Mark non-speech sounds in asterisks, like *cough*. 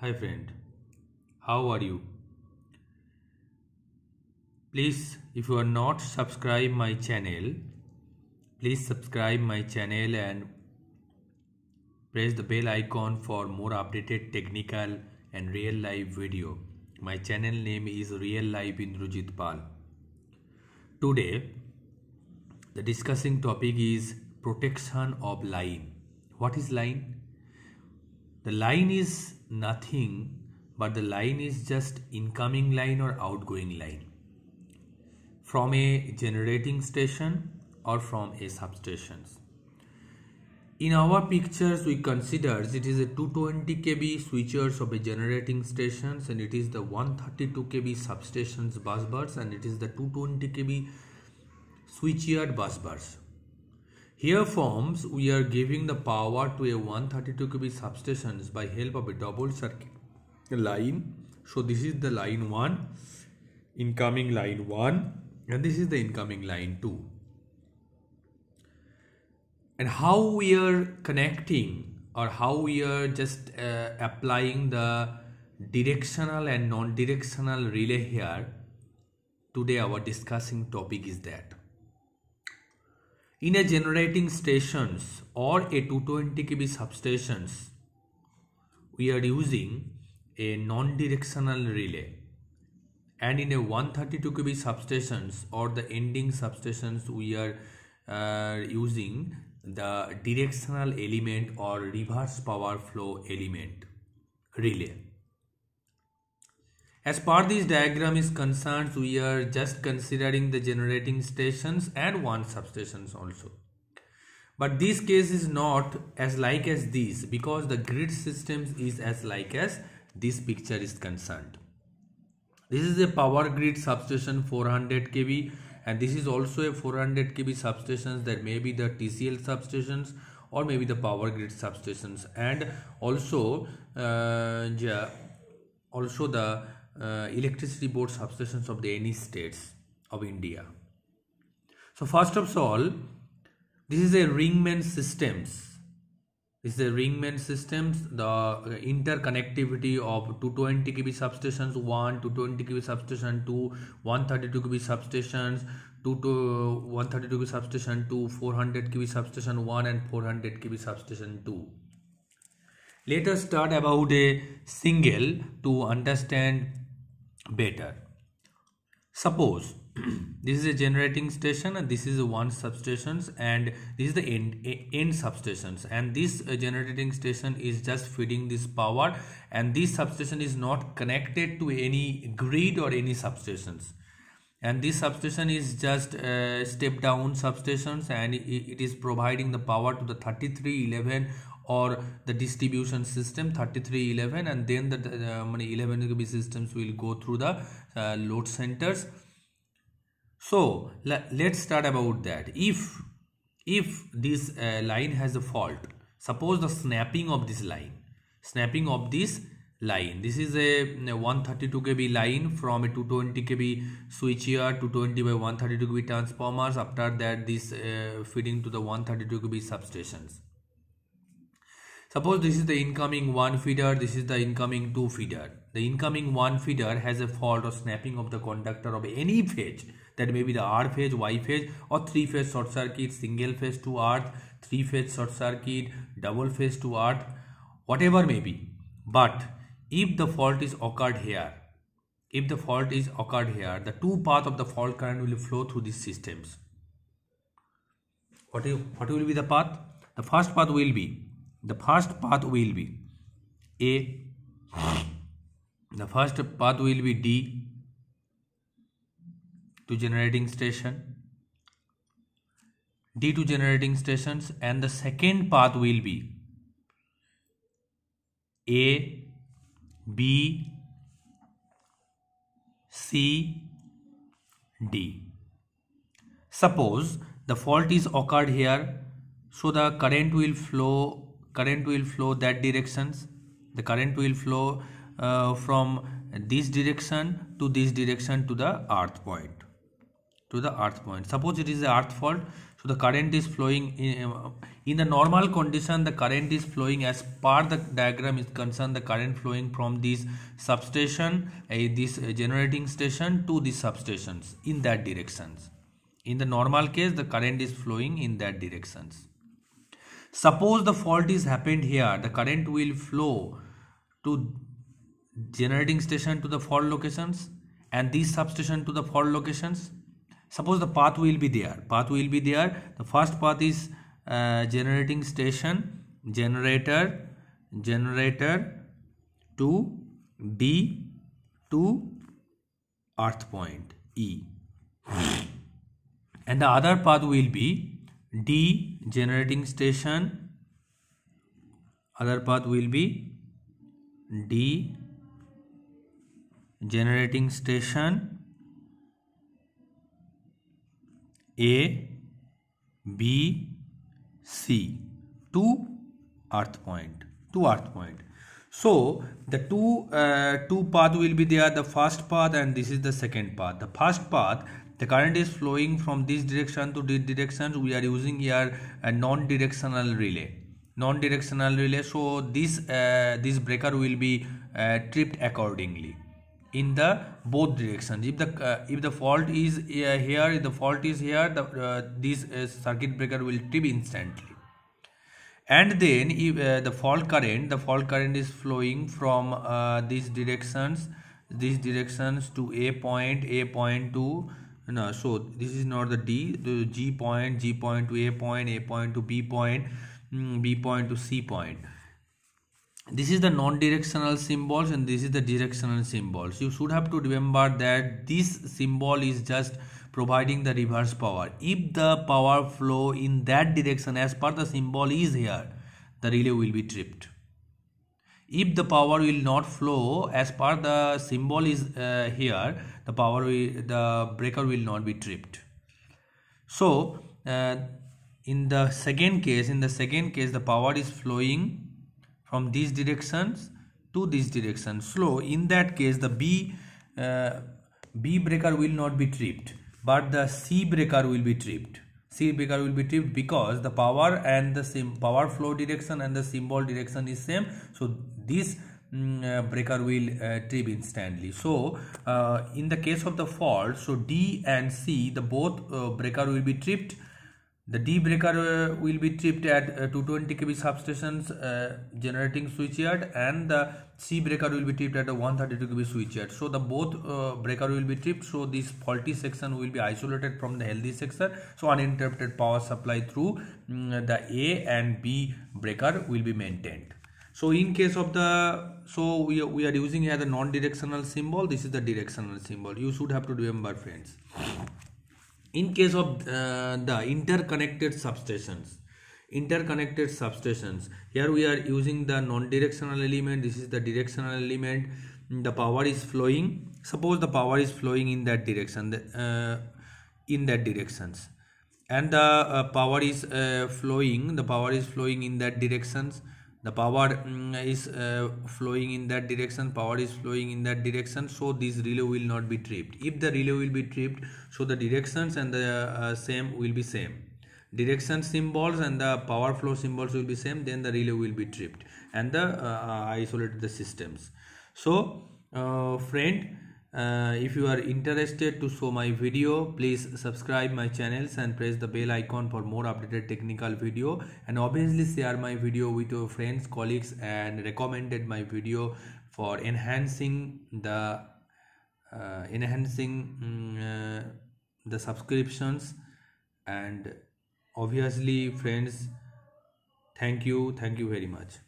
Hi friend, how are you? Please, if you are not subscribe my channel, please subscribe my channel and press the bell icon for more updated technical and real life video. My channel name is Real Life Indrajit Pal. Today, the discussing topic is protection of line. What is line? The line is nothing but the line is just incoming line or outgoing line from a generating station or from a substations. In our pictures, we consider it is a 220 kV switchyards of a generating stations and it is the 132 kV substations busbars and it is the 220 kV switchyard bus bars. Here forms we are giving the power to a 132 kV substations by help of a double circuit. Line. So this is the line 1, incoming line 1 and this is the incoming line 2 and how we are connecting or how we are just uh, applying the directional and non-directional relay here today our discussing topic is that in a generating stations or a 220 kV substations we are using a non-directional relay and in a 132 kV substations or the ending substations we are uh, using the directional element or reverse power flow element relay. As per this diagram is concerned, we are just considering the generating stations and one substations also. But this case is not as like as this because the grid systems is as like as this picture is concerned. This is a power grid substation 400 kV and this is also a 400 kV substations that may be the TCL substations or maybe the power grid substations and also uh, also the uh, electricity board substations of the any states of India. So first of all, this is a ring main systems This is the ring main systems the interconnectivity of 220 kV substations 1 to 20 kV substation 2 132 kV substations 2 to 132 kV substation 2 400 kV substation 1 and 400 kV substation 2 let us start about a single to understand better. Suppose *clears throat* this is a generating station and this is one substations and this is the end end substations and this uh, generating station is just feeding this power and this substation is not connected to any grid or any substations and this substation is just uh, step down substations and it, is providing the power to the 3311 or the distribution system 3311 and then the uh, 11 systems will go through the uh, load centers. So let's start about that. If if this uh, line has a fault suppose the snapping of this line snapping of this line. This is a, a 132 kV line from a 220 kV switch here. to 20 by 132 kV transformers. After that this uh, feeding to the 132 kV substations. Suppose this is the incoming one feeder. This is the incoming two feeder. The incoming one feeder has a fault or snapping of the conductor of any phase. That may be the R phase, Y phase or three phase short circuit, single phase to earth, three phase short circuit, double phase to earth, whatever may be. But if the fault is occurred here, if the fault is occurred here, the two path of the fault current will flow through these systems. What, what will be the path? The first path will be, the first path will be A, the first path will be D, to generating station D to generating stations and the second path will be A B C D. Suppose the fault is occurred here so the current will flow current will flow that directions. The current will flow uh, from this direction to this direction to the earth point to the earth point. Suppose it is the earth fault so the current is flowing in, in the normal condition the current is flowing as per the diagram is concerned the current flowing from this substation uh, this uh, generating station to these substations in that directions. In the normal case the current is flowing in that directions. Suppose the fault is happened here the current will flow to generating station to the fault locations and this substation to the fault locations. Suppose the path will be there. Path will be there. The first path is uh, generating station generator generator to d to earth point e. And the other path will be d generating station. Other path will be d generating station. A, B, C. To earth point. To earth point. So the two uh, two path will be there the first path and this is the second path. The first path the current is flowing from this direction to this direction. We are using here a non-directional relay. Non-directional relay. So this uh, this breaker will be uh, tripped accordingly in the both directions. If the uh, if the fault is uh, here if the fault is here the uh, this uh, circuit breaker will trip instantly. And then if uh, the fault current the fault current is flowing from uh, these directions these directions to a point a point to no so this is not the d the g point g point to a point a point to b point mm, b point to c point this is the non-directional symbols and this is the directional symbols. You should have to remember that this symbol is just providing the reverse power. If the power flow in that direction as per the symbol is here the relay will be tripped. If the power will not flow as per the symbol is uh, here the power will, the breaker will not be tripped. So uh, in the second case in the second case the power is flowing from these directions to this direction slow in that case the b uh, b breaker will not be tripped but the c breaker will be tripped. C breaker will be tripped because the power and the same power flow direction and the symbol direction is same. So this mm, uh, breaker will uh, trip instantly. So uh, in the case of the fault so d and c the both uh, breaker will be tripped the D breaker uh, will be tripped at uh, 220 kV substations uh, generating switchyard and the C breaker will be tripped at a 132 kV switchyard. So the both uh, breaker will be tripped. So this faulty section will be isolated from the healthy section. So uninterrupted power supply through um, the A and B breaker will be maintained. So in case of the, so we, we are using here the non-directional symbol. This is the directional symbol. You should have to remember friends in case of uh, the interconnected substations interconnected substations here we are using the non-directional element. This is the directional element. The power is flowing. Suppose the power is flowing in that direction uh, in that directions. And the uh, power is uh, flowing. The power is flowing in that directions the power um, is uh, flowing in that direction power is flowing in that direction so this relay will not be tripped. If the relay will be tripped so the directions and the uh, same will be same. Direction symbols and the power flow symbols will be same then the relay will be tripped and the uh, isolate the systems. So uh, friend uh, if you are interested to show my video please subscribe my channels and press the bell icon for more updated technical video. And obviously share my video with your friends colleagues and recommended my video for enhancing the uh, enhancing um, uh, the subscriptions. And obviously friends thank you. Thank you very much